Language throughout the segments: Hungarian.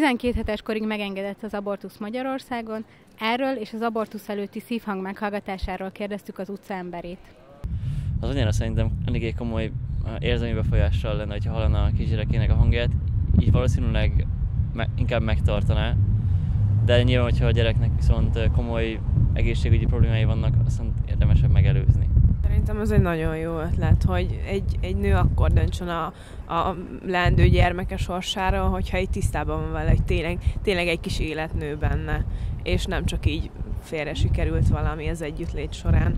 12 hetes korig megengedett az abortusz Magyarországon. Erről és az abortusz előtti szívhang meghallgatásáról kérdeztük az utca emberét. Az anyára szerintem eléggé komoly érzelmi befolyással lenne, hogyha hallana a kisgyerekének a hangját, így valószínűleg me- inkább megtartaná, de nyilván, hogyha a gyereknek viszont komoly egészségügyi problémái vannak, azt érdemesebb megelőzni. Szerintem ez egy nagyon jó ötlet, hogy egy, egy nő akkor döntsön a, a leendő gyermeke sorsára, hogyha egy tisztában van vele, hogy tényleg, tényleg egy kis életnő benne, és nem csak így félre sikerült valami az együttlét során.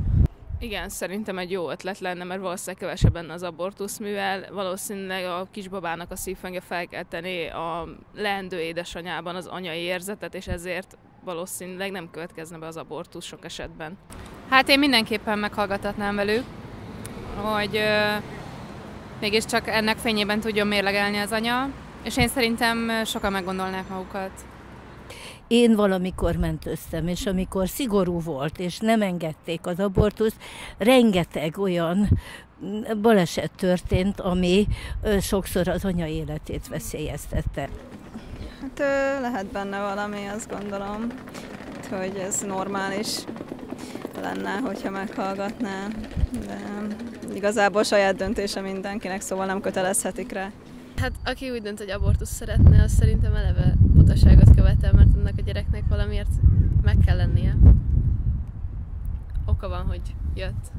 Igen, szerintem egy jó ötlet lenne, mert valószínűleg kevesebb benne az abortusz, mivel valószínűleg a kisbabának a szívfenge felkelteni a leendő édesanyában az anyai érzetet, és ezért valószínűleg nem következne be az abortusz sok esetben. Hát én mindenképpen meghallgatatnám velük, hogy euh, mégiscsak ennek fényében tudjon mérlegelni az anya, és én szerintem sokan meggondolnák magukat. Én valamikor mentőztem, és amikor szigorú volt, és nem engedték az abortuszt, rengeteg olyan baleset történt, ami sokszor az anya életét veszélyeztette. Hát lehet benne valami, azt gondolom, hogy ez normális lenne, hogyha meghallgatná, de igazából saját döntése mindenkinek, szóval nem kötelezhetik rá. Hát aki úgy dönt, hogy abortusz szeretne, az szerintem eleve butaságot követel, mert annak a gyereknek valamiért meg kell lennie. Oka van, hogy jött.